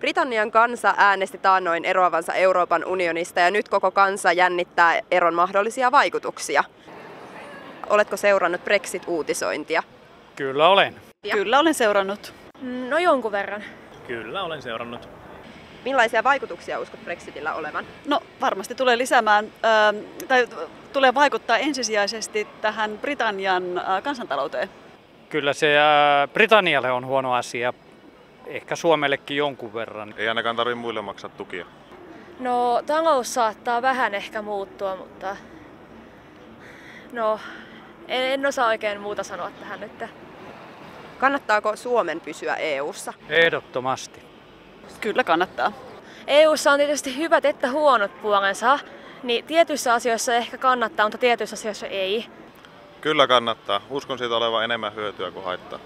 Britannian kansa äänesti taannoin eroavansa Euroopan unionista ja nyt koko kansa jännittää eron mahdollisia vaikutuksia. Oletko seurannut Brexit-uutisointia? Kyllä olen. Kyllä olen seurannut. No jonkun verran. Kyllä olen seurannut. Millaisia vaikutuksia uskot Brexitillä olevan? No varmasti tulee lisäämään, ää, tai tulee vaikuttaa ensisijaisesti tähän Britannian ää, kansantalouteen. Kyllä se ää, Britannialle on huono asia, ehkä Suomellekin jonkun verran. Ei ainakaan tarvitse muille maksaa tukia. No talous saattaa vähän ehkä muuttua, mutta no en, en osaa oikein muuta sanoa tähän nyt. Kannattaako Suomen pysyä EU:ssa? Ehdottomasti. Kyllä kannattaa. EU:ssa on tietysti hyvät että huonot puolensa, niin tietyissä asioissa ehkä kannattaa, mutta tietyissä asioissa ei. Kyllä kannattaa. Uskon siitä olevan enemmän hyötyä kuin haittaa.